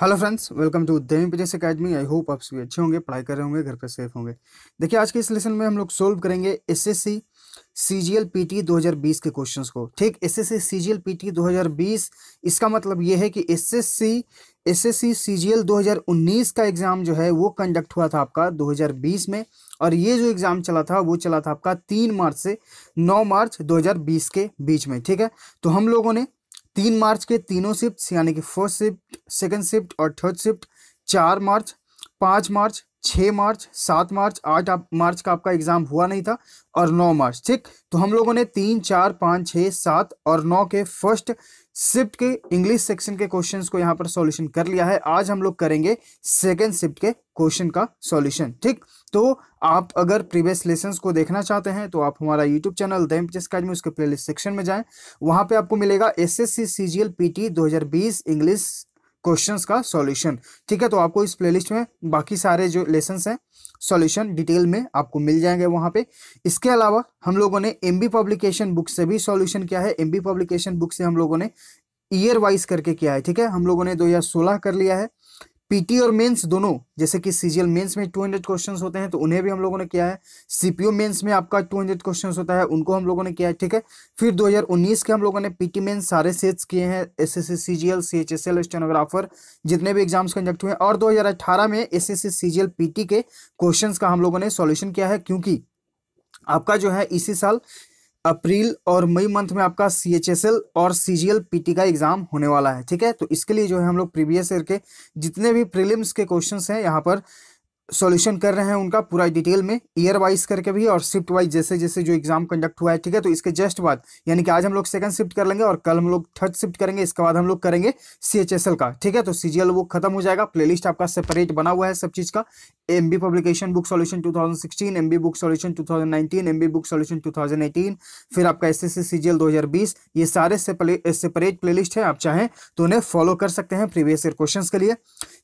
Hello friends welcome to Devi पिजस academy I hope आप सभी अच्छे होंगे, पढ़ाई कर रहे होंगे, घर पे सेफ़ होंगे। देखिए, आज के इस लेसन में हम लोग सोल्व करेंगे एसएससी सीजीएल पीटी 2020 के क्वेश्चंस को। ठीक एसएससी सीजीएल पीटी 2020 इसका मतलब ये है कि एसएससी एसएससी सीजीएल 2019 का एग्ज़ाम जो है, वो कंडक्ट हुआ था आपका 2020 में। और ये जो एग्ज़ाम चला था, वो चला था आपका तीन मार्च से नौ मार्च दो हज़ार बीस के बीच में। ठीक है तो हम लोगों ने तीन मार्च के तीनों शिफ्ट यानी कि फ़र्स्ट शिफ्ट सेकेंड शिफ्ट और थर्ड शिफ्ट चार मार्च, पाँच मार्च छः मार्च, सात मार्च, आठ मार्च का आपका एग्ज़ाम हुआ नहीं था और नौ मार्च, ठीक? तो हम लोगों ने तीन, चार, पाँच छः सात और नौ के फ़र्स्ट शिफ्ट के इंग्लिश सेक्शन के क्वेश्चंस को यहाँ पर सॉल्यूशन कर लिया है। आज हम लोग करेंगे सेकेंड शिफ्ट के क्वेश्चन का सॉल्यूशन ठीक? तो आप अगर प्रीवियस लेसन को देखना चाहते हैं तो आप हमारा यूट्यूब चैनल दैम में उसके प्लेलिस्ट सेक्शन में जाएँ। वहाँ पे आपको मिलेगा S S C C G L P T दो हज़ार बीस इंग्लिश क्वेश्चंस का सॉल्यूशन ठीक है तो आपको इस प्लेलिस्ट में बाकी सारे जो लेसन हैं सॉल्यूशन डिटेल में आपको मिल जाएँगे वहाँ पे। इसके अलावा हम लोगों ने एमबी पब्लिकेशन बुक से भी सॉल्यूशन किया है। एमबी पब्लिकेशन बुक से हम लोगों ने ईयर वाइज करके किया है। ठीक है, हम लोगों ने 2016 कर लिया है। पीटी और मेंस दोनों, जैसे कि सीजीएल मेंस में 200 क्वेश्चंस होते हैं तो उन्हें भी हम लोगों ने किया है। सीपीओ मेंस में आपका 200 क्वेश्चंस होता है, उनको हम लोगों ने किया है, ठीक है? फिर 2019 के हम लोगों ने पीटी मेंस सारे सेट्स किए हैं S S C C G L C H S L stenographer जितने भी एग्ज़ाम्स कंडक्ट हुए और दो में S S C C G L P T के क्वेश्चन का हम लोगों ने सोल्यूशन किया है, क्योंकि आपका जो है इसी साल अप्रैल और मई मंथ में आपका सी एच एस एल और C G L P T का एग्ज़ाम होने वाला है, ठीक है? तो इसके लिए जो है हम लोग प्रीवियस ईयर के जितने भी प्रीलिम्स के क्वेश्चंस हैं, यहाँ पर सॉल्यूशन कर रहे हैं उनका पूरा डिटेल में ईयर वाइज करके भी और शिफ्ट वाइज जैसे जैसे जो एग्ज़ाम कंडक्ट हुआ है, ठीक है? तो इसके जस्ट बाद, यानी कि आज हम लोग सेकंड शिफ्ट कर लेंगे और कल हम लोग थर्ड शिफ्ट करेंगे, इसके बाद हम लोग करेंगे सीएचएसएल का, ठीक है? तो सीजीएल वो खत्म हो जाएगा प्लेलिस्ट आपका सेपरेट बना हुआ है सब चीज़ का। M publication book solution 2016 MB book solution 2019 MB book solution 2018 फिर आपका एस एस सी ये सारे सेपरेट प्लेलिस्ट है, आप चाहें तो उन्हें फॉलो कर सकते हैं प्रीवियस ईयर क्वेश्चन के लिए।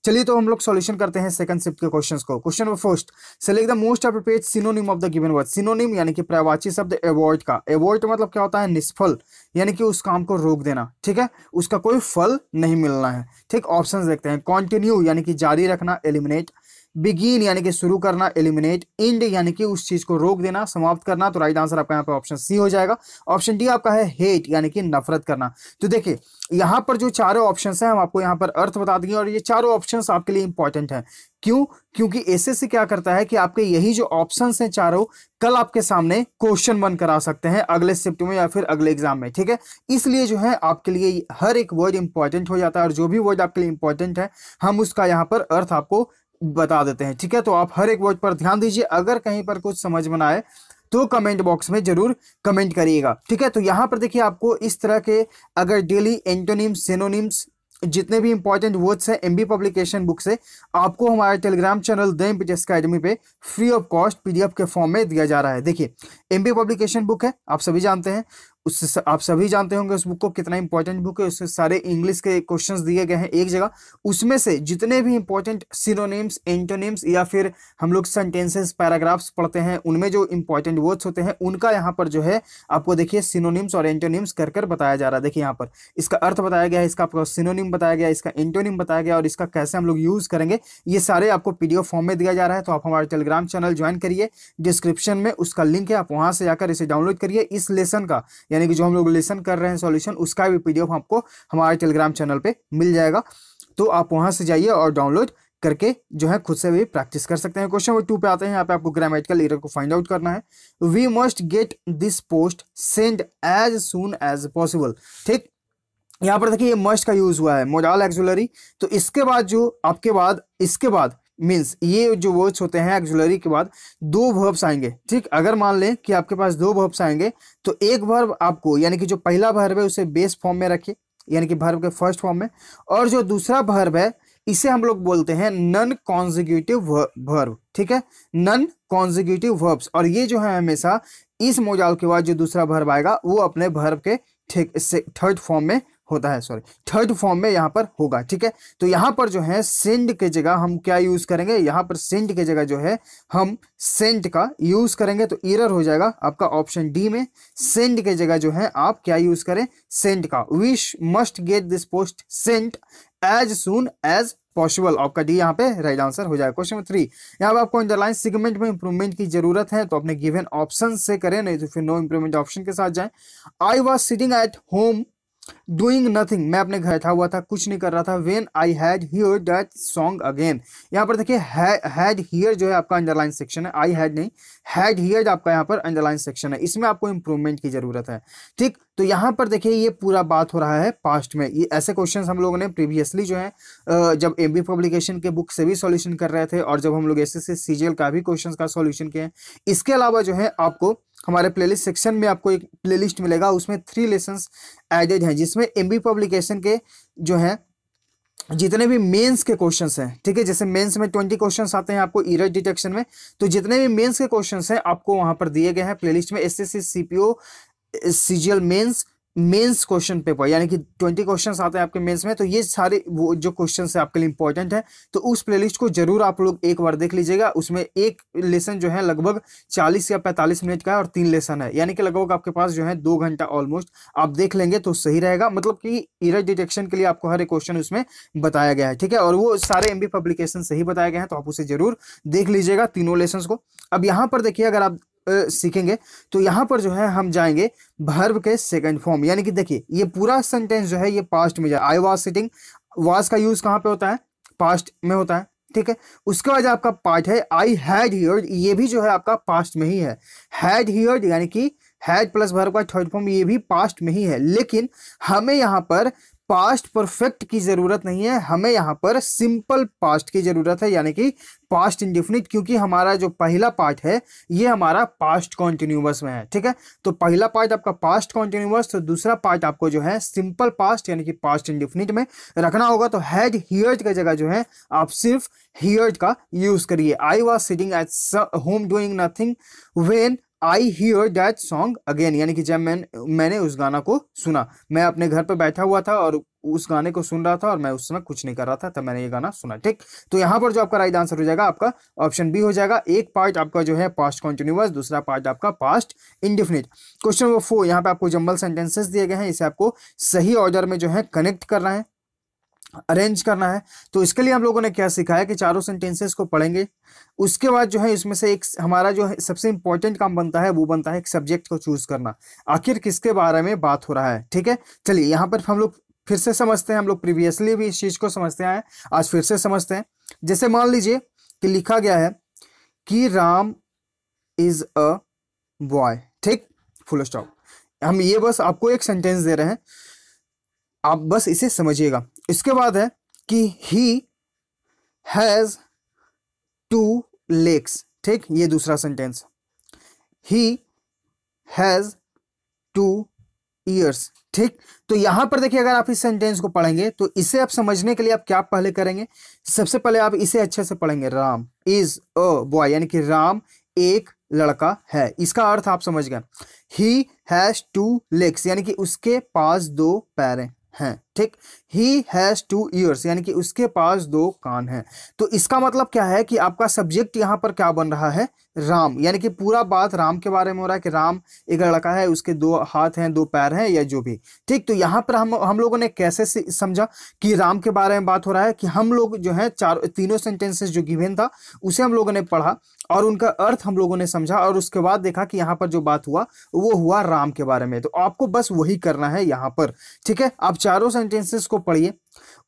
चलिए तो हम लोग सॉल्यूशन करते हैं सेकंड शिफ्ट के क्वेश्चन को। Question number first select the most appropriate synonym of the given word synonym यानी कि प्रवाची शब्द अवॉइड का। अवॉइड मतलब क्या होता है? निष्फल। यानी कि उस काम को रोक देना। ठीक है? उसका कोई फल नहीं मिलना है। ठीक? ऑप्शन देखते हैं। कॉन्टिन्यू यानी कि जारी रखना एलिमिनेट बिगिन यानी कि शुरू करना एलिमिनेट इंड यानी कि उस चीज़ को रोक देना, समाप्त करना। तो राइट आंसर आपका यहाँ पे ऑप्शन सी हो जाएगा। ऑप्शन डी आपका है हेट यानी कि नफरत करना। तो देखिए, यहाँ पर जो चारों ऑप्शन हैं, हम आपको यहाँ पर अर्थ बता देंगे और ये चारों ऑप्शन आपके लिए इंपॉर्टेंट है। क्यों? क्योंकि एसएससी क्या करता है कि आपके यही जो ऑप्शन हैं चारों, कल आपके सामने क्वेश्चन बन करा सकते हैं, अगले शिफ्ट में या फिर अगले एग्ज़ाम में, ठीक है? इसलिए जो है, आपके लिए हर एक वर्ड इंपॉर्टेंट हो जाता है और जो भी वर्ड आपके लिए इंपॉर्टेंट है, हम उसका यहाँ पर अर्थ आपको बता देते हैं, ठीक है? तो आप हर एक वर्ड पर ध्यान दीजिए। अगर कहीं पर कुछ समझ में आए तो कमेंट बॉक्स में ज़रूर कमेंट करिएगा, ठीक है? तो यहाँ पर देखिए आपको इस तरह के अगर डेली एंटोनिम्स सेनोनिम्स जितने भी इंपॉर्टेंट वर्ड्स हैं एमबी पब्लिकेशन बुक से आपको हमारे Telegram channel the M academy पे फ्री ऑफ़ कॉस्ट पीडीएफ के फॉर्म में दिया जा रहा है। देखिए एमबी पब्लिकेशन बुक है, आप सभी जानते हैं। उससे आप सभी जानते होंगे उस बुक को, कितना इंपॉर्टेंट बुक है उससे सारे इंग्लिश के क्वेश्चंस दिए गए हैं एक जगह। उसमें से जितने भी इंपॉर्टेंट सिनोनिम्स एंटोनिम्स या फिर हम लोग सेंटेंसेस पैराग्राफ्स पढ़ते हैं, उनमें जो इंपॉर्टेंट वर्ड्स होते हैं, उनका यहाँ पर जो है, आपको देखिए सिनोनिम्स और एंटोनिम्स कर कर बताया जा रहा है। देखिए यहाँ पर, इसका अर्थ बताया गया है, इसका आपको सिनोनिम बताया गया, इसका एंटोनिम बताया गया और इसका कैसे हम लोग यूज़ करेंगे, ये सारे आपको पी फॉर्म में दिया जा रहा है। तो आप हमारे टेलीग्राम चैनल ज्वाइन करिए डिस्क्रिप्शन में उसका लिंक है, आप वहाँ से जाकर इसे डाउनलोड करिए। इस लेसन का यानी कि जो हम लोग लेसन कर रहे हैं सॉल्यूशन उसका भी पीडीएफ आपको हमारे टेलीग्राम चैनल पे मिल जाएगा। तो आप वहाँ से जाइए और डाउनलोड करके जो है खुद से भी प्रैक्टिस कर सकते हैं। क्वेश्चन नंबर टू पे आते हैं। यहाँ पे आपको ग्रामेटिकल एरर को फाइंड आउट करना है। We must get this post send as soon as possible ठीक? यहाँ पर देखिए, ये मस्ट का यूज़ हुआ है मोडाल एक्जुलरी तो इसके बाद जो, आपके बाद, इसके बाद मीन्स ये जो वर्ड्स होते हैं एक्जुलरी के बाद दो वर्ब्स आएँगे, ठीक? अगर मान लें कि आपके पास दो वर्ब्स आएँगे तो एक वर्ब आपको, यानी कि जो पहला वर्ब है, उसे बेस फॉर्म में रखिए, यानी कि वर्ब के फ़र्स्ट फॉर्म में, और जो दूसरा वर्ब है, इसे हम लोग बोलते हैं नन कॉन्जिक्यूटिव वर्ब ठीक है? नन कॉन्जिक्यूटिव वर्ब्स और ये जो है हमेशा इस मोजाल के बाद जो दूसरा वर्ब आएगा, वो अपने वर्ब के, ठीक थर्ड फॉर्म में होता है सॉरी थर्ड फॉर्म में यहाँ पर होगा, ठीक है? तो यहाँ पर जो है सेंड के जगह हम क्या यूज़ करेंगे? यहाँ पर सेंड के जगह जो है, हम सेंड का यूज़ करेंगे तो इरर हो जाएगा आपका ऑप्शन डी में. सेंड के जगह जो है, आप क्या यूज़ करें? सेंड का. Wish must get this post sent as soon as possible आपका डी यहाँ पे राइट आंसर हो जाएगा. क्वेश्चन नंबर थ्री यहाँ पे आपको अंडरलाइन सिगमेंट में इंप्रूवमेंट की ज़रूरत है तो अपने गिवन ऑप्शन से करें, नहीं तो फिर नो इंप्रूवमेंट ऑप्शन के साथ जाए. I was sitting at home doing nothing मैं अपने घर बैठा हुआ था, कुछ नहीं कर रहा था। When I had hear that song again यहाँ पर देखिए हैड हियर जो है आपका अंडरलाइन सेक्शन है। आई हैड नहीं हैड हियर आपका यहाँ पर अंडरलाइन सेक्शन है। इसमें आपको इंप्रूवमेंट की ज़रूरत है। ठीक? तो यहाँ पर देखिए, ये पूरा बात हो रहा है पास्ट में। ये ऐसे क्वेश्चन हम लोगों ने प्रीवियसली जो है जब एम पब्लिकेशन के बुक से भी सॉल्यूशन कर रहे थे और जब हम लोग एस एस का भी क्वेश्चन का सॉल्यूशन किए इसके अलावा जो है आपको हमारे प्लेलिस्ट सेक्शन में आपको एक प्लेलिस्ट मिलेगा, उसमें थ्री लेसन एडेड हैं, जिसमें एमबी पब्लिकेशन के जो हैं, जितने भी मेंस के क्वेश्चंस हैं, ठीक है, जैसे मेंस में ट्वेंटी क्वेश्चंस आते हैं आपको इरर डिटेक्शन में तो जितने भी मेंस के क्वेश्चंस हैं, आपको वहाँ पर दिए गए हैं प्लेलिस्ट में S S C C P O CGL mains mains question paper, यानी कि ट्वेंटी क्वेश्चन आते हैं आपके मेंस में तो ये सारे वो जो क्वेश्चन है आपके लिए इंपॉर्टेंट है। तो उस प्लेलिस्ट को ज़रूर आप लोग एक बार देख लीजिएगा, उसमें एक लेसन जो है लगभग चालीस या पैंतालीस मिनट का है और तीन लेसन है। यानी कि लगभग आपके पास जो है दो घंटा ऑलमोस्ट आप देख लेंगे तो सही रहेगा। मतलब कि इरर डिटेक्शन के लिए आपको हर एक क्वेश्चन उसमें बताया गया है, ठीक है? और वो सारे एमबी पब्लिकेशन सही बताए गए हैं तो आप उसे ज़रूर देख लीजिएगा तीनों लेसन को। अब यहाँ पर देखिए, अगर आप सीखेंगे। तो यहाँ पर जो है हम जाएँगे भर्व के सेकंड फॉर्म यानी कि देखिए, ये पूरा सेंटेंस जो है ये पास्ट में जाए। आई वॉज़ सिटिंग वाज का यूज़ कहाँ पे होता है? पास्ट में होता है, ठीक है? उसके बाद आपका पार्ट है आई हैड हियर्ड ये भी जो है आपका पास्ट में ही है। हैड हियर्ड यानी कि हैड प्लस भर्व का थर्ड फॉर्म ये भी पास्ट में ही है। लेकिन हमें यहाँ पर पास्ट परफेक्ट की ज़रूरत नहीं है, हमें यहाँ पर सिंपल पास्ट की ज़रूरत है, यानी कि पास्ट इंडिफिनिट क्योंकि हमारा जो पहला पार्ट है, ये हमारा पास्ट कॉन्टिन्यूस में है, ठीक है? तो पहला पार्ट आपका पास्ट कॉन्टिन्यूस तो दूसरा पार्ट आपको जो है सिंपल पास्ट, यानी कि पास्ट इंडिफिनिट में रखना होगा तो हैड हियर्ड का जगह जो है, आप सिर्फ़ हियर्ड का यूज़ करिए। I was sitting at home doing nothing when I hear that song again यानी कि जब मैं, मैंने उस गाना को सुना। मैं अपने घर पर बैठा हुआ था और उस गाने को सुन रहा था और मैं उस समय कुछ नहीं कर रहा था, तब मैंने ये गाना सुना, ठीक? तो यहाँ पर जो आपका राइट आंसर हो जाएगा, आपका ऑप्शन बी हो जाएगा। एक पार्ट आपका जो है पास्ट कॉन्टिन्यूस दूसरा पार्ट आपका past indefinite question number four यहाँ पे आपको जम्बल सेंटेंसेस दिए गए हैं, इसे आपको सही ऑर्डर में जो है कनेक्ट करना है। अरेंज करना है। तो इसके लिए हम लोगों ने क्या सीखा है कि चारों सेंटेंसेस को पढ़ेंगे। उसके बाद जो है, इसमें से एक हमारा जो है, सबसे इंपॉर्टेंट काम बनता है, वो बनता है एक सब्जेक्ट को चूज़ करना। आखिर किसके बारे में बात हो रहा है, ठीक है? चलिए, यहाँ पर हम लोग फिर से समझते हैं, हम लोग प्रीवियसली भी इस चीज़ को समझते हैं, आज फिर से समझते हैं। जैसे मान लीजिए कि लिखा गया है कि राम इज़ अ बॉय ठीक? फुल स्टॉप हम ये बस आपको एक सेंटेंस दे रहे हैं। आप बस इसे समझिएगा। इसके बाद है कि ही हैज़ टू लेक्स ठीक? ये दूसरा sentence he has two ears ठीक? तो यहाँ पर देखिए, अगर आप इस सेंटेंस को पढ़ेंगे तो इसे आप समझने के लिए आप क्या पहले करेंगे? सबसे पहले आप इसे अच्छे से पढ़ेंगे. राम इज़ अ बॉय यानी कि राम एक लड़का है. इसका अर्थ आप समझ गए. ही हैज़ टू लेग्स यानी कि उसके पास दो पैर हैं. ठीक? ही हैज़ टू ईयर्स यानी कि उसके पास दो कान हैं। तो इसका मतलब क्या है कि आपका सब्जेक्ट यहाँ पर क्या बन रहा है? राम, यानी कि पूरा बात राम के बारे में हो रहा है कि राम एक लड़का है, उसके दो हाथ हैं, दो पैर हैं या जो भी। ठीक? तो यहाँ पर हम हम लोगों ने कैसे समझा कि राम के बारे में बात हो रहा है कि हम लोग जो है चार, तीनों सेंटेंसेस जो गिवेन था, उसे हम लोगों ने पढ़ा और उनका अर्थ हम लोगों ने समझा और उसके बाद देखा कि यहाँ पर जो बात हुआ, वो हुआ राम के बारे में। तो आपको बस वही करना है यहाँ पर। ठीक है? आप चारों सेंटेंसेस को पढ़िए,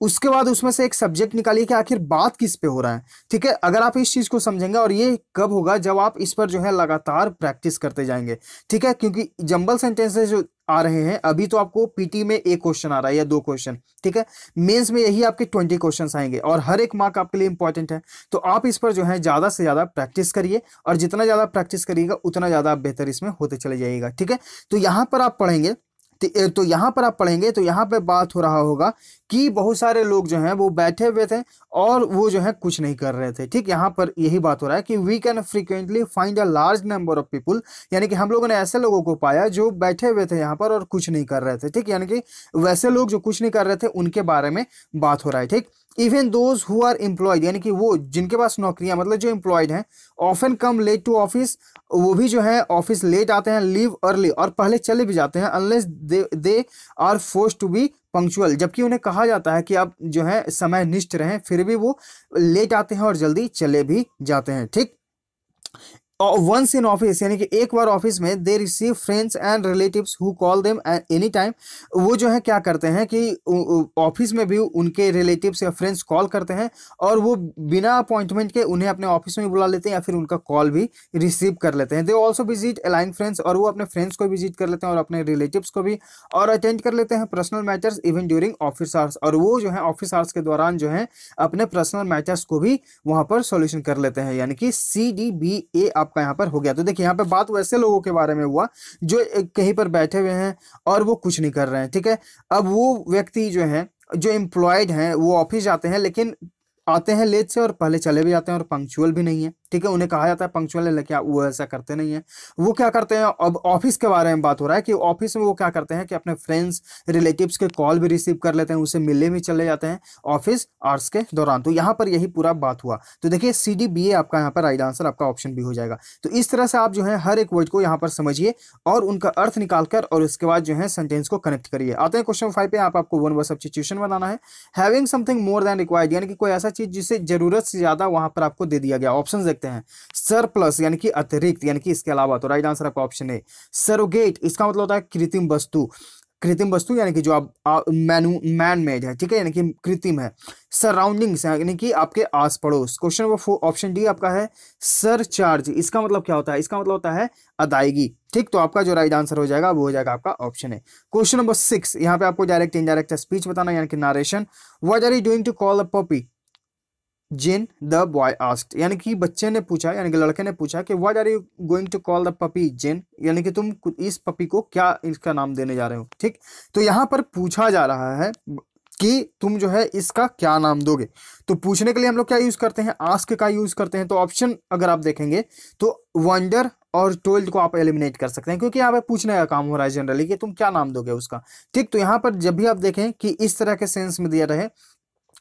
उसके बाद उसमें से एक सब्जेक्ट निकालिए कि आखिर बात किस पे हो रहा है, ठीक है? अगर आप इस चीज़ को समझेंगे और ये कब होगा जब आप इस पर जो है लगातार प्रैक्टिस करते जाएँगे, ठीक है? क्योंकि जंबल सेंटेंसेस जो आ रहे हैं, अभी तो आपको पीटी में एक क्वेश्चन आ रहा है या दो क्वेश्चन ठीक है? मेंस में यही आपके ट्वेंटी क्वेश्चंस आएँगे और हर एक मार्क आपके लिए इंपॉर्टेंट है तो आप इस पर जो है ज़्यादा से ज़्यादा प्रैक्टिस करिए और जितना ज़्यादा प्रैक्टिस करिएगा, उतना ज़्यादा आप बेहतर इसमें होते चले जाइएगा, ठीक है? तो यहाँ पर आप पढ़ेंगे तो यहाँ पर आप पढ़ेंगे तो यहाँ पर बात हो रहा होगा कि बहुत सारे लोग जो हैं वो बैठे हुए थे और वो जो है कुछ नहीं कर रहे थे। ठीक, यहाँ पर यही बात हो रहा है कि we can frequently find a large number of people यानी कि हम लोगों ने ऐसे लोगों को पाया जो बैठे हुए थे यहाँ पर और कुछ नहीं कर रहे थे। ठीक, यानी कि वैसे लोग जो कुछ नहीं कर रहे थे उनके बारे में बात हो रहा है। ठीक even those who are employed यानी कि वो जिनके पास नौकरियाँ मतलब जो एम्प्लॉयड हैं often come late to office वो भी जो है ऑफ़िस लेट आते हैं लीव अर्ली और पहले चले भी जाते हैं unless they are force to be punctual जबकि उन्हें कहा जाता है कि आप जो है समय निष्ठ रहें, फिर भी वो लेट आते हैं और जल्दी चले भी जाते हैं, ठीक? वंस इन ऑफ़िस यानी कि एक बार ऑफ़िस में they receive friends and relatives who call them any time वो जो है, क्या करते हैं कि ऑफ़िस में भी उनके रिलेटिव्स या फ्रेंड्स कॉल करते हैं और वो बिना अपॉइंटमेंट के उन्हें अपने ऑफ़िस में बुला लेते हैं या फिर उनका कॉल भी रिसीव कर लेते हैं। They also visit align friends और वो अपने फ्रेंड्स को विज़िट कर लेते हैं और अपने रिलेटिव्स को भी और अटेंड कर लेते हैं personal matters even during office hours और वो जो है ऑफ़िस आवर्स के दौरान जो है, अपने पर्सनल मैटर्स को भी वहाँ पर सोल्यूशन कर लेते हैं। यानी कि सी डी बी ए आप आपका यहाँ पर हो गया। तो देखिए, यहाँ पे बात वैसे लोगों के बारे में हुआ, जो कहीं पर बैठे हुए हैं और वो कुछ नहीं कर रहे हैं, ठीक है? अब वो व्यक्ति जो है, जो एम्प्लॉयड हैं, वो ऑफ़िस जाते हैं, लेकिन आते हैं लेट से और पहले चले भी जाते हैं और पंक्चुअल भी नहीं है। ठीक है, उन्हें कहा जाता है पंक्चुअल है, लेकिन वो ऐसा करते नहीं है। वो क्या करते हैं, अब ऑफ़िस के बारे में बात हो रहा है कि ऑफ़िस में वो क्या करते हैं कि अपने फ्रेंड्स रिलेटिव्स के कॉल भी रिसीव कर लेते हैं उसे मिलने भी चले जाते हैं ऑफ़िस आवर्स के दौरान। तो यहाँ पर यही पूरा बात हुआ। तो देखिए सी डी बी ए आपका यहाँ पर राइट आंसर आपका ऑप्शन भी हो जाएगा। तो इस तरह से आप जो है हर एक वर्ड को यहाँ पर समझिए और उनका अर्थ निकाल कर और उसके बाद जो है सेंटेंस को कनेक्ट करिए। आते हैं क्वेश्चन फाइव पे आप आपको वन वर्ड सब्सिट्यूशन बनाना है। Having something more than required यानी कि कोई ऐसा चीज़ जिसे ज़रूरत से ज़्यादा वहाँ पर आपको दे दिया गया ऑप्शन देखते हैं। सर प्लस यानी कि अतिरिक्त, यानी कि इसके अलावा तो राइट आंसर आपका ऑप्शन है सरोगेट इसका मतलब होता है कृत्रिम वस्तु। कृत्रिम वस्तु यानी कि जो आप मैनू मैन मेड है, ठीक है? यानी कि कृत्रिम है। सराउंडिंग्स यानी कि आपके आस पड़ोस क्वेश्चन नंबर ऑप्शन डी आपका है सर चार्ज इसका मतलब क्या होता है? इसका मतलब होता है अदायगी। ठीक? तो आपका जो राइट आंसर हो जाएगा, वो हो जाएगा आपका ऑप्शन है क्वेश्चन नंबर सिक्स यहाँ पे आपको डायरेक्ट इनडायरेक्ट स्पीच बताना, यानी कि narration what are you doing to call a puppy Jim the boy asked यानी कि बच्चे ने पूछा, यानी कि लड़के ने पूछा कि what are you going to call the puppy Jim यानी कि तुम इस पपी को क्या इसका नाम देने जा रहे हो, ठीक? तो यहाँ पर पूछा जा रहा है कि तुम जो है इसका क्या नाम दोगे? तो पूछने के लिए हम लोग क्या यूज़ करते हैं? आस्क का यूज़ करते हैं। तो ऑप्शन अगर आप देखेंगे तो वंडर और ट्वेल्थ को आप एलिमिनेट कर सकते हैं, क्योंकि यहाँ पे पूछने का काम हो रहा है जनरली कि तुम क्या नाम दोगे उसका, ठीक? तो यहाँ पर जब भी आप देखें कि इस तरह के सेंस में दिया रहे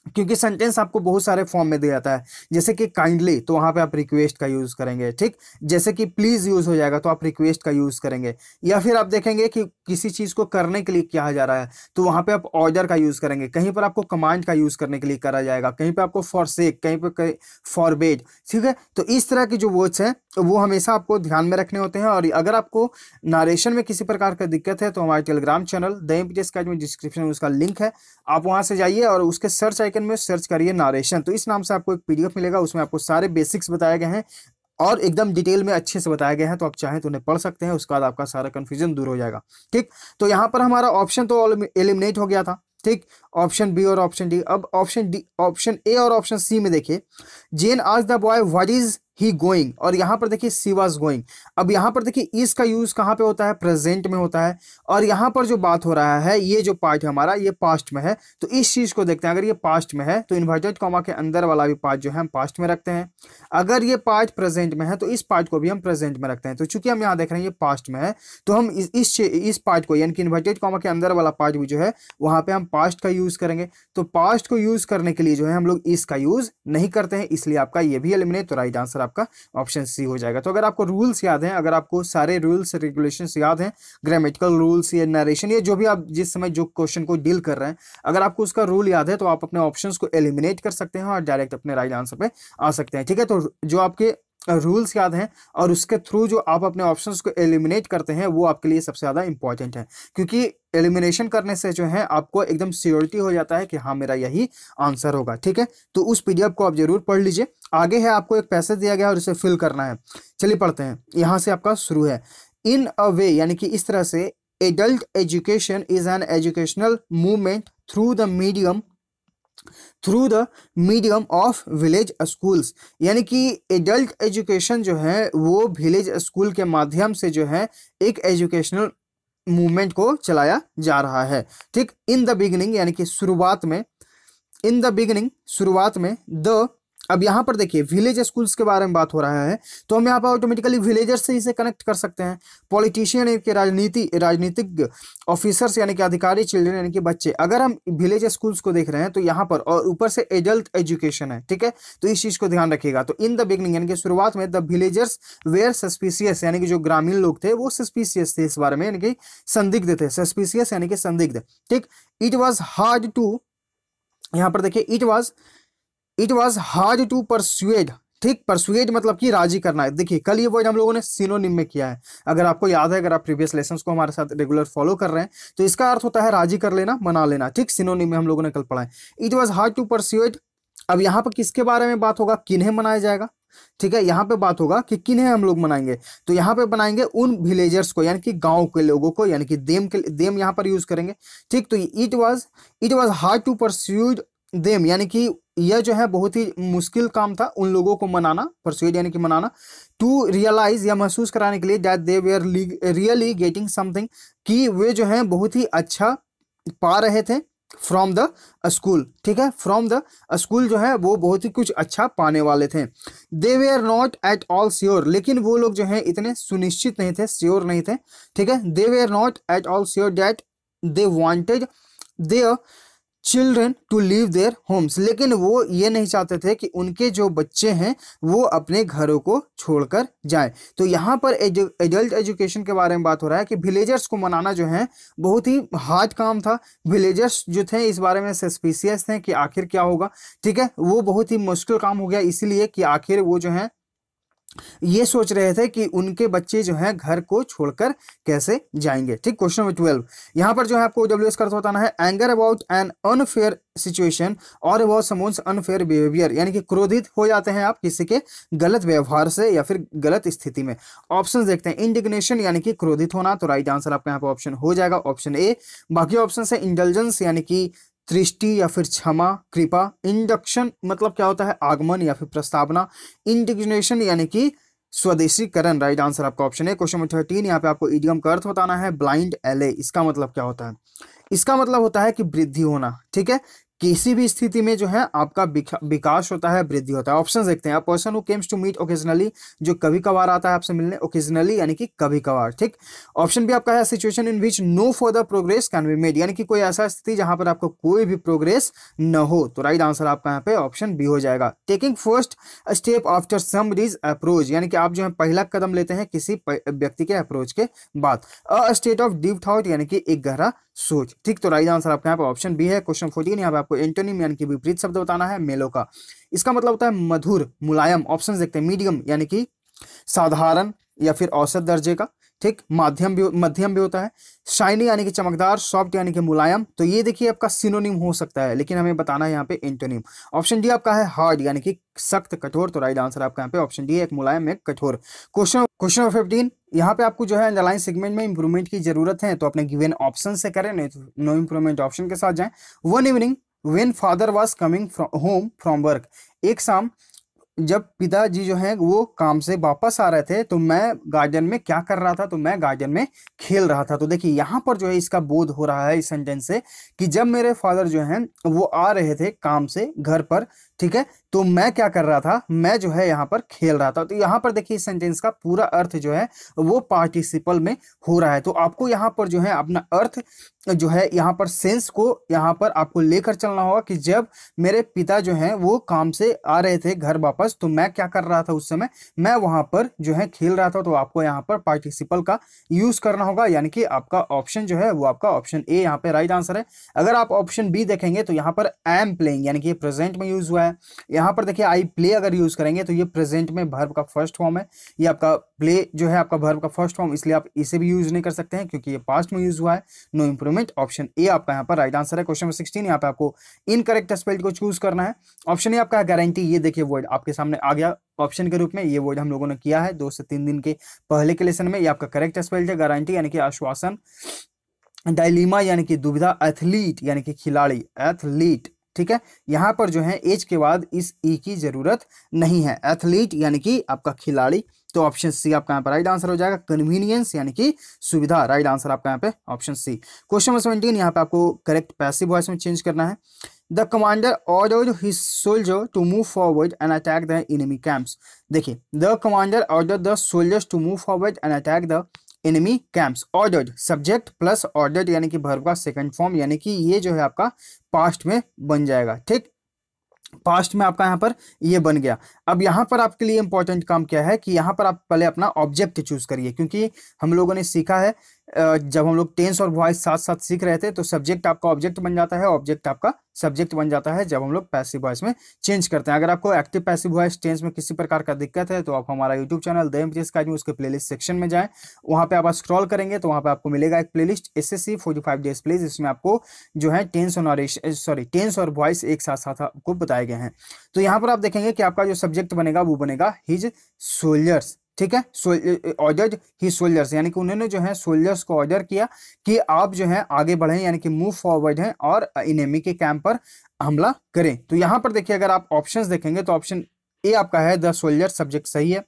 क्योंकि सेंटेंस आपको बहुत सारे फॉर्म में दिया जाता है। जैसे कि काइंडली तो वहाँ पे आप रिक्वेस्ट का यूज़ करेंगे, ठीक? जैसे कि प्लीज़ यूज़ हो जाएगा तो आप रिक्वेस्ट का यूज़ करेंगे। या फिर आप देखेंगे कि किसी चीज़ को करने के लिए कहा जा रहा है तो वहाँ पे आप ऑर्डर का यूज़ करेंगे। कहीं पर आपको कमांड का यूज़ करने के लिए करा जाएगा, कहीं पर आपको फॉर सेक कहीं पर फॉर बेड ठीक है? तो इस तरह के जो वर्ड्स हैं, वो हमेशा आपको ध्यान में रखने होते हैं। और अगर आपको नारेशन में किसी प्रकार का दिक्कत है तो हमारे टेलीग्राम चैनल द में डिस्क्रिप्शन में उसका लिंक है। आप वहाँ से जाइए और उसके सर्च आइकन में सर्च करिए नारेशन तो इस नाम से आपको एक पीडीएफ मिलेगा, उसमें आपको सारे बेसिक्स बताए गए हैं और एकदम डिटेल में अच्छे से बताया गया है तो आप चाहें तो उन्हें पढ़ सकते हैं, उसके बाद आपका सारा कंफ्यूजन दूर हो जाएगा। ठीक? तो यहाँ पर हमारा ऑप्शन तो एलिमिनेट हो गया था। ठीक? ऑप्शन बी और ऑप्शन डी अब ऑप्शन डी ऑप्शन ए और ऑप्शन सी में देखिए। जेन आज the boy what is he going और यहाँ पर देखिए सी वॉज़ गोइंग अब यहाँ पर देखिए इस का यूज़ कहाँ पे होता है? प्रेजेंट में होता है। और यहाँ पर जो बात हो रहा है ये जो पार्ट है हमारा ये पास्ट में है। तो इस चीज़ को देखते हैं। अगर ये पास्ट में है तो इन्वर्टेड कॉमा के अंदर वाला भी पार्ट जो है हम पास्ट में रखते हैं। अगर ये पार्ट प्रेजेंट में है तो इस पार्ट को भी हम प्रेजेंट में रखते हैं। तो चूँकि हम यहाँ देख रहे हैं ये पास्ट में है तो हम इस इस, पार्ट को यानी कि इन्वर्टेड कॉमा के अंदर वाला पार्ट भी जो है वहाँ पे हम पास्ट का यूज़ करेंगे। तो पास्ट को यूज़ करने के लिए जो है हम लोग इसका यूज़ नहीं करते हैं। इसलिए आपका ये भी एलिमिनेट तो राइट आंसर आपका ऑप्शन सी हो जाएगा। तो अगर आपको रूल्स याद हैं, अगर आपको सारे रूल्स रेगुलेशंस याद हैं ग्रामेटिकल रूल्स या नरेशन या जो भी आप जिस समय जो क्वेश्चन को डील कर रहे हैं, अगर आपको उसका रूल याद है तो आप अपने ऑप्शन को एलिमिनेट कर सकते हैं और डायरेक्ट अपने राइट आंसर पर आ सकते हैं। ठीक है? तो जो आपके रूल्स याद हैं और उसके थ्रू जो आप अपने ऑप्शंस को एलिमिनेट करते हैं, वो आपके लिए सबसे ज़्यादा इंपॉर्टेंट है। क्योंकि एलिमिनेशन करने से जो है, आपको एकदम सियोरिटी हो जाता है कि हाँ मेरा यही आंसर होगा, ठीक है? तो उस पीडीएफ को आप ज़रूर पढ़ लीजिए। आगे है, आपको एक पैसेज दिया गया और इसे फिल करना है। चलिए पढ़ते हैं। यहाँ से आपका शुरू है। इन अ वे यानी कि इस तरह से adult education is an educational movement through the medium through the medium of village schools यानी कि एडल्ट एजुकेशन जो है, वो विलेज स्कूल के माध्यम से जो है, एक एजुकेशनल मूवमेंट को चलाया जा रहा है। ठीक इन द बिगिनिंग यानी कि शुरुआत में इन द बिगनिंग शुरुआत में द अब यहाँ पर देखिए विलेज स्कूल्स के बारे में बात हो रहा है तो हम यहाँ पर ऑटोमेटिकली विलेजर्स से इसे कनेक्ट कर सकते हैं। पॉलिटिशियन यानी कि राजनीति, राजनीतिक ऑफिसर्स यानी कि अधिकारी चिल्ड्रन यानी कि बच्चे। अगर हम विलेज स्कूल्स को देख रहे हैं तो यहाँ पर और ऊपर से एडल्ट एजुकेशन है, ठीक है? तो इस चीज़ को ध्यान रखिएगा। तो इन द बिगनिंग यानी कि शुरुआत में द विलेजर्स वेयर सस्पिशियस यानी कि जो ग्रामीण लोग थे, वो सस्पिशियस थे इस बारे में, यानी कि संदिग्ध थे। सस्पिशियस यानी कि संदिग्ध, ठीक? इट वॉज़ हार्ड टू यहाँ पर देखिए it was it was hard to persuade ठीक परसुएड मतलब कि राज़ी करना है। देखिए, कल ये वर्ड हम लोगों ने सिनोनिम में किया है। अगर आपको याद है, अगर आप प्रीवियस लेसन को हमारे साथ रेगुलर फॉलो कर रहे हैं तो इसका अर्थ होता है राज़ी कर लेना, मना लेना। ठीक सिनोनिम में हम लोगों ने कल पढ़ा है। It was hard to persuade अब यहाँ पर किसके बारे में बात होगा? किन्हें मनाया जाएगा? ठीक है, यहाँ पे बात होगा कि किन्हें हम लोग मनाएँगे? तो यहाँ पे बनाएँगे उन विलेजर्स को, यानी कि गाँव के लोगों को, यानी कि देम के, देम यहाँ पर यूज़ करेंगे। ठीक तो it was it was hard to persuade them, यानी कि यह जो है बहुत ही मुश्किल काम था उन लोगों को मनाना परसुएड यानी कि मनाना टू रियलाइज़ या महसूस कराने के लिए that they were really getting something कि वे जो है बहुत ही अच्छा पा रहे थे फ्रॉम द स्कूल ठीक है? फ्रॉम द स्कूल जो है वो बहुत ही कुछ अच्छा पाने वाले थे। They were not at all sure लेकिन वो लोग जो है इतने सुनिश्चित नहीं थे श्योर नहीं थे, ठीक है? They were not at all sure that they wanted the children to leave their homes लेकिन वो ये नहीं चाहते थे कि उनके जो बच्चे हैं, वो अपने घरों को छोड़कर जाएँ। तो यहाँ पर एडल्ट एजुकेशन के बारे में बात हो रहा है कि विलेजर्स को मनाना जो है, बहुत ही हार्ड काम था। विलेजर्स जो थे, इस बारे में सस्पिशियस थे कि आखिर क्या होगा। ठीक है, वो बहुत ही मुश्किल काम हो गया, इसीलिए कि आखिर वो जो है ये सोच रहे थे कि उनके बच्चे जो हैं घर को छोड़कर कैसे जाएँगे। ठीक क्वेश्चन नंबर ट्वेल्व यहाँ पर जो है आपको डब्ल्यू एस कर बताना है anger about an unfair situation और अबाउट समोन्स अनफेयर बिहेवियर यानी कि क्रोधित हो जाते हैं आप किसी के गलत व्यवहार से या फिर गलत स्थिति में। ऑप्शन देखते हैं इंडिग्नेशन यानी कि क्रोधित होना। तो राइट आंसर आपका यहाँ पर ऑप्शन हो जाएगा ऑप्शन ए बाकी ऑप्शन है इंटेलिजेंस यानी कि दृष्टि या फिर क्षमा, कृपा इंडक्शन मतलब क्या होता है? आगमन या फिर प्रस्तावना इंडिग्नेशन यानी कि स्वदेशीकरण राइट आंसर आपका ऑप्शन है क्वेश्चन नंबर थर्टीन यहाँ पे आपको इडियम का अर्थ बताना है ब्लाइंड एले इसका मतलब क्या होता है? इसका मतलब होता है कि वृद्धि होना, ठीक है? किसी भी स्थिति में जो है आपका विकास होता है, वृद्धि होता है। ऑप्शन देखते हैं। Person who comes to meet occasionally जो कभी कभार आता है आपसे मिलने ओकेजनली यानी कि कभी कभार ठीक? ऑप्शन भी आपका है situation in which no further progress can be made यानी कि कोई ऐसा स्थिति जहाँ पर आपको कोई भी प्रोग्रेस न हो तो राइट आंसर आपका यहाँ पे ऑप्शन बी हो जाएगा। Taking first step after somebody's approach यानी कि आप जो है पहला कदम लेते हैं किसी व्यक्ति के अप्रोच के बाद। A state of deep thought यानी कि एक गहरा सोच। ठीक तो राइट आंसर आपका यहाँ पर ऑप्शन बी है, क्वेश्चन फोर्टीन, यहाँ पे आपको एंटोनिम यानी कि विपरीत शब्द बताना है, मेलो का। इसका मतलब होता है मधुर, मुलायम ऑप्शन देखते हैं, मीडियम, यानी कि साधारण या फिर औसत दर्जे का, ठीक? माध्यम भी मध्यम भी होता है। शाइनी यानी कि चमकदार सॉफ्ट यानी कि मुलायम। तो ये देखिए आपका सिनोनिम हो सकता है, लेकिन हमें बताना है यहाँ पे एंटोनिम ऑप्शन डी आपका है हार्ड यानी कि सख्त, कठोर। तो राइट आंसर आपका यहाँ पे ऑप्शन डी एक मुलायम, एक कठोर। क्वेश्चन क्वेश्चन नंबर फिफ्टीन यहाँ पे आपको जो है अंडरलाइन सेगमेंट में इंप्रूवमेंट की ज़रूरत है तो अपने गिवन ऑप्शन से करें, नहीं तो नो इंप्रूवमेंट ऑप्शन के साथ जाए। One evening when father was coming home from work एक शाम जब पिताजी जो है, वो काम से वापस आ रहे थे तो मैं गार्डन में क्या कर रहा था? तो मैं गार्डन में खेल रहा था। तो देखिए, यहाँ पर जो है, इसका बोध हो रहा है इस सेंटेंस से कि जब मेरे फादर जो हैं, वो आ रहे थे काम से घर पर ठीक है? तो मैं क्या कर रहा था? मैं जो है यहाँ पर खेल रहा था। तो यहाँ पर देखिए इस सेंटेंस का पूरा अर्थ जो है, वो पार्टिसिपल में हो रहा है। तो आपको यहाँ पर जो है अपना अर्थ जो है यहाँ पर सेंस को यहाँ पर आपको लेकर चलना होगा कि जब मेरे पिता जो हैं, वो काम से आ रहे थे घर वापस तो मैं क्या कर रहा था उस समय? मैं वहाँ पर जो है खेल रहा था तो आपको यहाँ पर पार्टिसिपल का यूज़ करना होगा। यानी कि आपका ऑप्शन जो है, वो आपका ऑप्शन ए यहाँ पे राइट आंसर है। अगर आप ऑप्शन बी देखेंगे तो यहाँ पर आई एम प्लेइंग यानी कि प्रेजेंट में यूज़ हुआ है। यहाँ पर देखिए आई प्ले अगर यूज़ करेंगे तो ये प्रेजेंट में भर्व का फ़र्स्ट फॉर्म है। ये आपका प्ले जो है, आपका भर्व का फ़र्स्ट फॉर्म इसलिए आप इसे भी यूज़ नहीं कर सकते हैं, क्योंकि ये पास्ट में यूज़ हुआ है। नो इंप्रूवमेंट ऑप्शन ए आपका यहाँ पर राइट आंसर है। क्वेश्चन सिक्सटीन यहाँ पे आपको इनकरेक्ट स्पेल्ड को चूज़ करना है। ऑप्शन ए आपका गारंटी ये देखिए वर्ड आपके सामने आ गया ऑप्शन के रूप में। ये वर्ड हम लोगों ने किया है दो से तीन दिन के पहले के लेसन में। ये आपका करेक्ट स्पेल्ड है गारंटी यानी कि आश्वासन। डायलीमा यानी कि दुविधा एथलीट यानी कि खिलाड़ी एथलीट ठीक है? यहाँ पर जो है एज के बाद इस ई की ज़रूरत नहीं है। एथलीट यानी कि आपका खिलाड़ी। तो ऑप्शन सी आपका यहाँ पर राइट आंसर हो जाएगा। कन्वीनियंस यानी कि सुविधा। राइट आंसर आपका यहाँ पे option C question number seventeen यहाँ पे आपको करेक्ट पैसिव वॉइस में चेंज करना है। The commander ordered his soldier to move forward and attack the enemy camps देखिए the commander order the soldiers to move forward and attack the enemy camps ordered subject plus ordered यानी कि verb का second form यानी कि ये जो है आपका पास्ट में बन जाएगा। ठीक? पास्ट में आपका यहाँ पर ये बन गया। अब यहाँ पर आपके लिए इंपॉर्टेंट काम क्या है कि यहाँ पर आप पहले अपना ऑब्जेक्ट चूज़ करिए, क्योंकि हम लोगों ने सीखा है जब हम लोग टेंस और वॉइस साथ साथ सीख रहे थे तो सब्जेक्ट आपका ऑब्जेक्ट बन जाता है ऑब्जेक्ट आपका सब्जेक्ट बन जाता है, जब हम लोग पैसिव वॉइस में चेंज करते हैं। अगर आपको एक्टिव पैसिव वॉइस टेंस में किसी प्रकार का दिक्कत है तो आप हमारा यूट्यूब चैनल द एमपीएस का उसके प्लेलिस्ट सेक्शन में जाएँ। वहाँ पे आप स्क्रॉल करेंगे तो वहाँ पे आपको मिलेगा एक playlist S S C forty five days plays इसमें आपको जो है टेंस और सॉरी टेंस और वॉइस एक साथ साथ आपको बताए गए हैं। तो यहाँ पर आप देखेंगे कि आपका जो सब्जेक्ट बनेगा, वो बनेगा हिज सोल्जर्स ठीक है? ऑर्डर ही सोल्जर्स यानी कि उन्होंने जो है सोल्जर्स को ऑर्डर किया कि आप जो है आगे बढ़ें, यानी कि मूव फॉरवर्ड हैं और इनेमी के कैंप पर हमला करें। तो यहाँ पर देखिए, अगर आप ऑप्शन देखेंगे तो ऑप्शन ए आपका है द सोल्जर सब्जेक्ट सही है।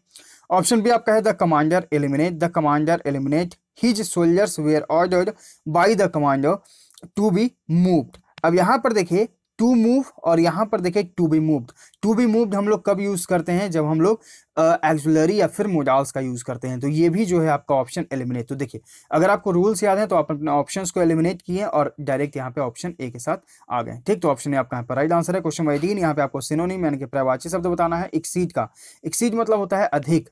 ऑप्शन बी आपका है the commander eliminate the commander eliminate his soldiers were ordered by the commander to be moved अब यहाँ पर देखिए टू मूव और यहाँ पर देखें to be moved to be moved हम लोग कब यूज़ करते हैं? जब हम लोग एक्जुलरी या फिर मोडाल्स का यूज़ करते हैं। तो ये भी जो है आपका ऑप्शन एलिमिनेट तो देखिए, अगर आपको रूल्स याद है तो आप अपने ऑप्शन को एलिमिनेट किए और डायरेक्ट यहाँ पे ऑप्शन ए के साथ आ गए। ठीक तो ऑप्शन आपका यहाँ पर राइट आंसर है। क्वेश्चन एटीन यहाँ पे आपको सिनोनिम यानी कि प्रवाची शब्द बताना है। एक्सीड का। एक्सीड मतलब होता है अधिक।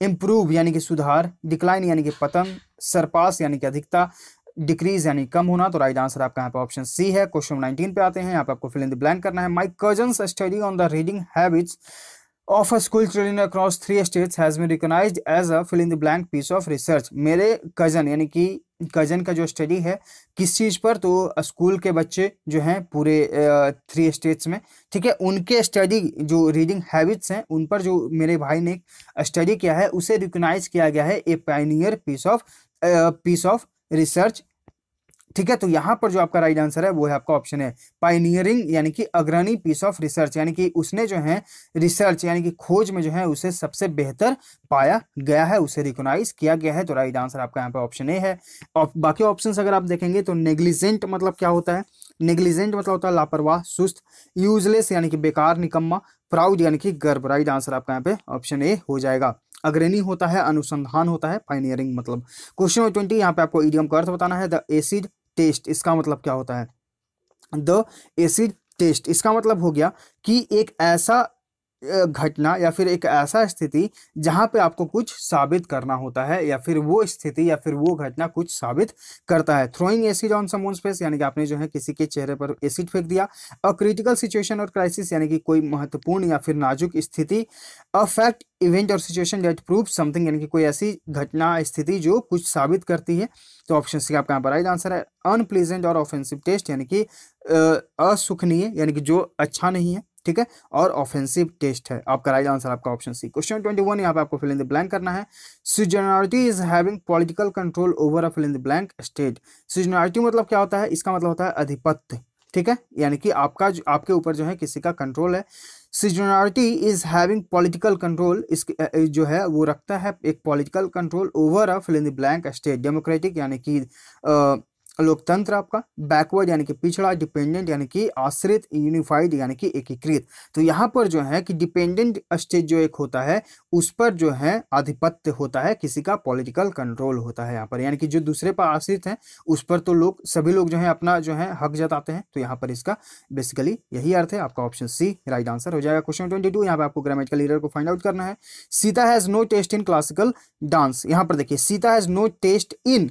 इम्प्रूव यानी कि सुधार। डिक्लाइन यानी कि पतन। सरपास यानी कि अधिकता। डिक्रीज यानी कम होना तो राइट आंसर आपका यहाँ पे ऑप्शन सी है। क्वेश्चन नाइनटीन पे आते हैं। यहाँ पे आपको फिल इन द ब्लैंक करना है। My cousin study on the reading habits of a school children across three states has been recognised as a fill in the blank piece of research मेरे cousin यानी कि cousin का जो study है, किस चीज़ पर? तो स्कूल के बच्चे जो हैं पूरे थ्री स्टेट्स में, ठीक है? उनके स्टडी जो रीडिंग हैबिट्स हैं, उन पर जो मेरे भाई ने स्टडी किया है, उसे रिकोगनाइज किया गया है a pioneer piece of piece of research ठीक है तो यहाँ पर जो आपका राइट आंसर है, वो है आपका ऑप्शन है। पाइनियरिंग यानी कि अग्रणी पीस ऑफ़ रिसर्च यानी कि उसने जो है रिसर्च यानी कि खोज में जो है उसे सबसे बेहतर पाया गया है, उसे रिकोनाइज किया गया है। तो राइट आंसर आपका यहाँ पे ऑप्शन ए है। बाकी ऑप्शंस अगर आप देखेंगे तो नेग्लिजेंट मतलब क्या होता है? नेग्लिजेंट मतलब होता है लापरवाह, सुस्त यूजलेस यानी कि बेकार, निकम्मा प्राउड यानी कि गर्भ राइट आंसर आपका यहाँ पे ऑप्शन ए हो जाएगा। अग्रणी होता है, अनुसंधान होता है पाइनियरिंग मतलब। क्वेश्चन नंबर ट्वेंटी यहाँ पे आपको ईडियम का अर्थ बताना है द एसिड टेस्ट इसका मतलब क्या होता है? द एसिड टेस्ट इसका मतलब हो गया कि एक ऐसा घटना या फिर एक ऐसा स्थिति जहाँ पे आपको कुछ साबित करना होता है या फिर वो स्थिति या फिर वो घटना कुछ साबित करता है। Throwing acid on someone's face यानी कि आपने जो है किसी के चेहरे पर एसिड फेंक दिया। अ क्रिटिकल सिचुएशन और क्राइसिस यानी कि कोई महत्वपूर्ण या फिर नाजुक स्थिति। अ फैक्ट इवेंट और सिचुएशन डेट प्रूव समथिंग यानी कि कोई ऐसी घटना, स्थिति जो कुछ साबित करती है। तो ऑप्शन सी आपका यहाँ पर राइट आंसर है। अनप्लीजेंट और ऑफेंसिव टेस्ट यानी कि असुखनीय यानी कि जो अच्छा नहीं है। ठीक है? और ऑफेंसिव टेस्ट है। आपका राइट आंसर आपका option C question twenty one यहाँ पे आपको फिल ब्लैंक करना है। Suzerainty is having political control over a fill blank state suzerainty मतलब क्या होता है? इसका मतलब होता है अधिपत्य। ठीक है? यानी कि आपका जो, आपके ऊपर जो है किसी का कंट्रोल है। Suzerainty is having political control इसके जो है वो रखता है एक political control over a fill blank state democratic यानी कि लोकतंत्र आपका बैकवर्ड यानी कि पिछड़ा डिपेंडेंट यानी कि आश्रित यूनिफाइड यानी कि एकीकृत। तो यहाँ पर जो है कि डिपेंडेंट स्टेट जो एक होता है, उस पर जो है आधिपत्य होता है, किसी का पॉलिटिकल कंट्रोल होता है यहाँ पर। यानी कि जो दूसरे पर आश्रित हैं, उस पर तो लोग, सभी लोग जो है अपना जो है हक जताते हैं। तो यहाँ पर इसका बेसिकली यही अर्थ है। आपका ऑप्शन सी राइट आंसर हो जाएगा क्वेश्चन ट्वेंटी टू यहाँ पर आपको ग्रामेटिकल लीडर को फाइंड आउट करना है। Sita has no taste in classical dance यहाँ पर देखिए, Sita has no taste in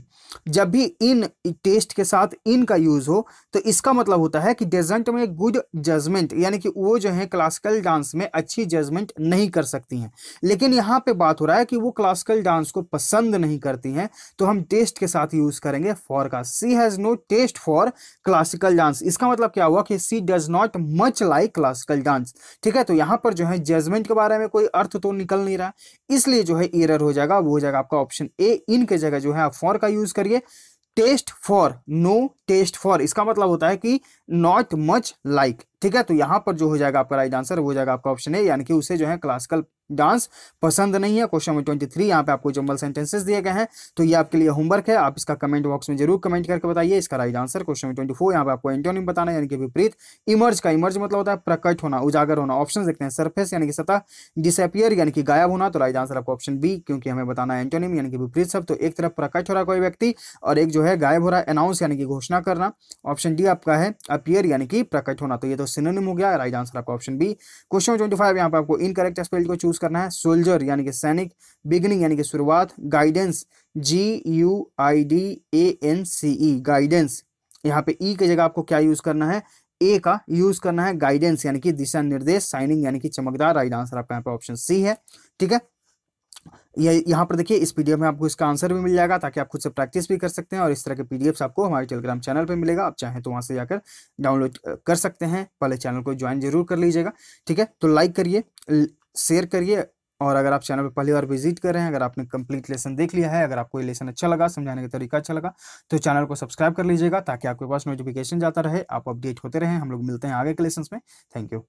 जब भी इन टेस्ट के साथ इन का यूज़ हो तो इसका मतलब होता है कि डेजेंट में गुड जजमेंट यानी कि वो जो है क्लासिकल डांस में अच्छी जजमेंट नहीं कर सकती हैं। लेकिन यहाँ पे बात हो रहा है कि वो क्लासिकल डांस को पसंद नहीं करती हैं तो हम टेस्ट के साथ यूज़ करेंगे फॉर का। She has no taste for classical dance इसका मतलब क्या हुआ कि she does not much like classical dance ठीक है तो यहाँ पर जो है जजमेंट के बारे में कोई अर्थ तो निकल नहीं रहा। इसलिए जो है एरर हो जाएगा, वो हो जाएगा आपका ऑप्शन ए इन के जगह जो है आप फॉर का यूज़ करिए। Taste for, no taste for, इसका मतलब होता है कि नॉट मच लाइक ठीक है? तो यहाँ पर जो हो जाएगा आपका राइट आंसर हो जाएगा आपका ऑप्शन है यानी कि उसे जो है क्लासिकल डांस पसंद नहीं है, क्वेश्चन नंबर ट्वेंटी थ्री यहाँ पे आपको जम्बल सेंटेंसेस दिए गए हैं तो ये आपके लिए होमवर्क है, आप इसका कमेंट बॉक्स में ज़रूर कमेंट करके बताइए, इसका right answer question number twenty four यहाँ पे आपको एंटोनिम बताना यानी कि विपरीत इमर्ज का इमर्ज मतलब होता है प्रकट होना, उजागर होना ऑप्शन देखते हैं सरफेस यानी कि सतह डिसअपियर यानी कि गायब होना तो राइट आंसर आपको ऑप्शन बी क्योंकि हमें बताना है एंटोनिम यानी कि विपरीत शब्द तो एक तरफ़ प्रकट हो रहा कोई व्यक्ति और एक जो है गायब हो रहा है अनाउंस यानी कि घोषणा करना ऑप्शन डी आपका है अपियर यानी कि प्रकट होना तो ये तो सिनोनिम हो गया राइट आंसर आपका option B question twenty five यहाँ पे आपको इनकरेक्ट स्पेल को चूज़ करना है सोल्जर यानी कि सैनिक बिगनिंग यानी कि शुरुआत guidance G U I D A N C E guidance यहाँ पे ई की जगह आपको क्या यूज़ करना है? ए का यूज़ करना है गाइडेंस यानी कि दिशा निर्देश साइनिंग यानी कि चमकदार राइट आंसर आपका यहाँ पे ऑप्शन सी है। ठीक है? ये यहाँ पर देखिए, इस पीडीएफ में आपको इसका आंसर भी मिल जाएगा ताकि आप खुद से प्रैक्टिस भी कर सकते हैं और इस तरह के पीडीएफ्स आपको हमारे टेलीग्राम चैनल पे मिलेगा। आप चाहें तो वहाँ से जाकर डाउनलोड कर सकते हैं। पहले चैनल को ज्वाइन ज़रूर कर लीजिएगा। ठीक है? तो लाइक करिए शेयर करिए और अगर आप चैनल पर पहली बार विज़िट कर रहे हैं, अगर आपने कंप्लीट लेसन देख लिया है, अगर आपको ये लेसन अच्छा लगा, समझाने का तरीका अच्छा लगा तो चैनल को सब्सक्राइब कर लीजिएगा ताकि आपके पास नोटिफिकेशन जाता रहे, आप अपडेट होते रहें, हम लोग मिलते हैं आगे के लेसन में। Thank you.